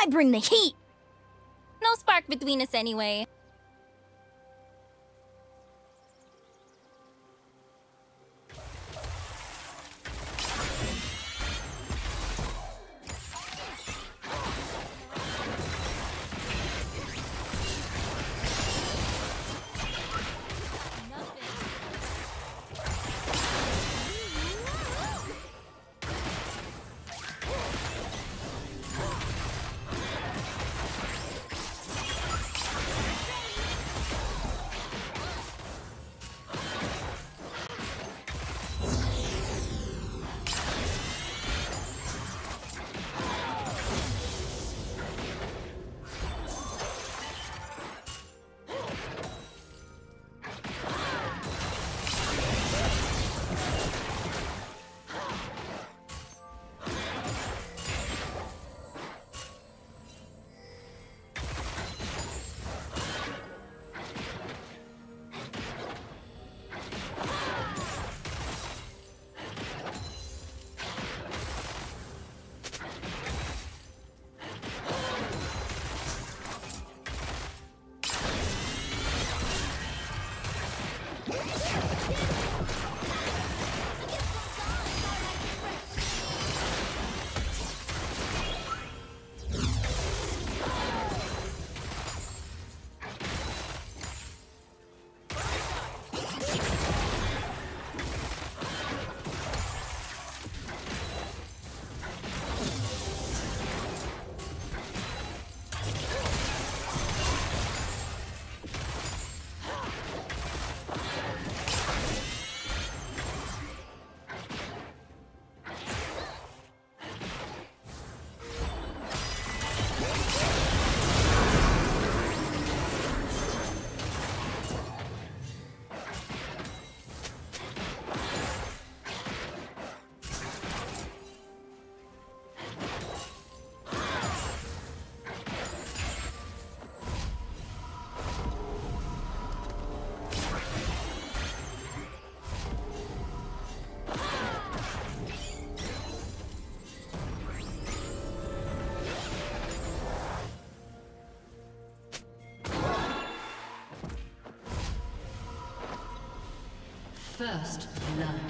I bring the heat. No spark between us anyway. First blood.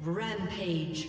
Rampage.